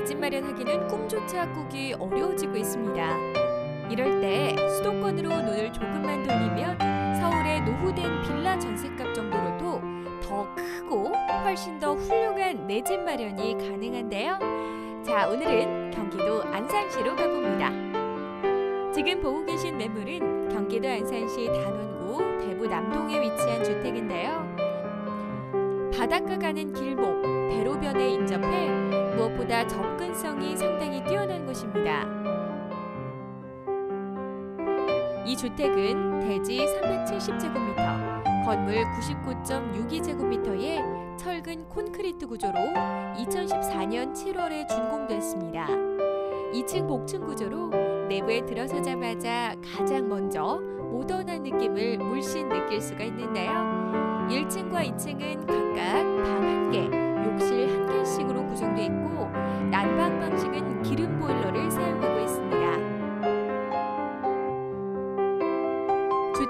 내 집 마련하기는 꿈조차 꾸기 어려워지고 있습니다. 이럴 때 수도권으로 눈을 조금만 돌리면 서울의 노후된 빌라 전셋값 정도로도 더 크고 훨씬 더 훌륭한 내 집 마련이 가능한데요. 자, 오늘은 경기도 안산시로 가봅니다. 지금 보고 계신 매물은 경기도 안산시 단원구 대부 남동에 위치한 주택인데요. 바닷가 가는 길목, 대로변에 인접해 무엇보다 접근성이 상당히 뛰어난 곳입니다. 이 주택은 대지 370제곱미터, 건물 99.62제곱미터의 철근 콘크리트 구조로 2014년 7월에 준공됐습니다. 2층 복층 구조로 내부에 들어서자마자 가장 먼저 모던한 느낌을 물씬 느낄 수가 있는데요. 1층과 2층은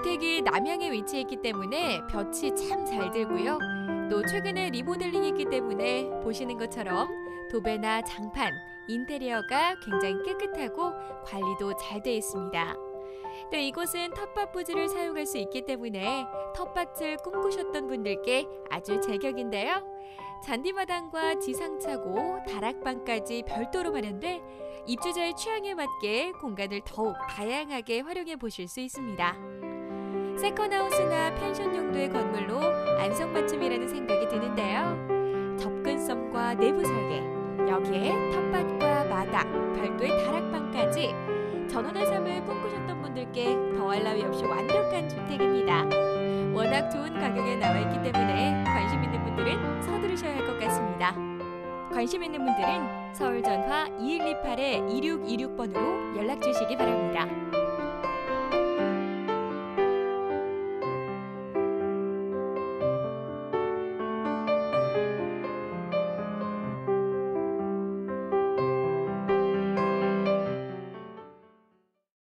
주택이 남향에 위치해 있기 때문에 볕이 참 잘 들고요. 또 최근에 리모델링했기 때문에 보시는 것처럼 도배나 장판, 인테리어가 굉장히 깨끗하고 관리도 잘 되어 있습니다. 또 이곳은 텃밭 부지를 사용할 수 있기 때문에 텃밭을 꿈꾸셨던 분들께 아주 제격인데요. 잔디마당과 지상차고, 다락방까지 별도로 마련돼 입주자의 취향에 맞게 공간을 더욱 다양하게 활용해 보실 수 있습니다. 세컨하우스나 펜션 용도의 건물로 안성맞춤이라는 생각이 드는데요. 접근성과 내부 설계, 여기에 텃밭과 마당, 별도의 다락방까지 전원의 삶을 꿈꾸셨던 분들께 더할 나위 없이 완벽한 주택입니다. 워낙 좋은 가격에 나와 있기 때문에 관심 있는 분들은 서두르셔야 할 것 같습니다. 관심 있는 분들은 서울 전화 2128-2626번으로 연락 주시기 바랍니다.